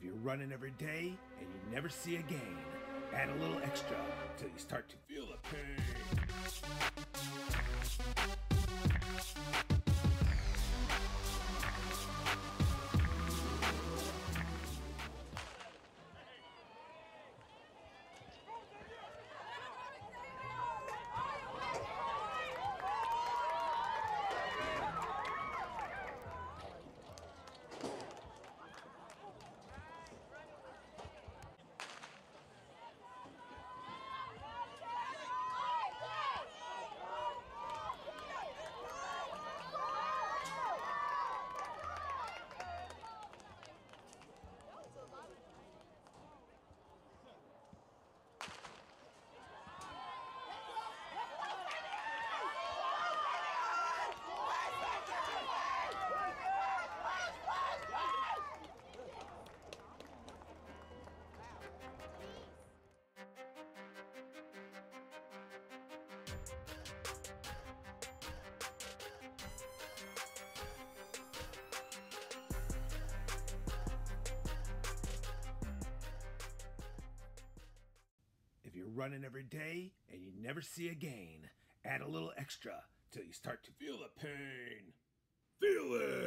If you're running every day and you never see a gain, add a little extra till you start to feel running every day and you never see a gain, add a little extra till you start to feel the pain. Feel it!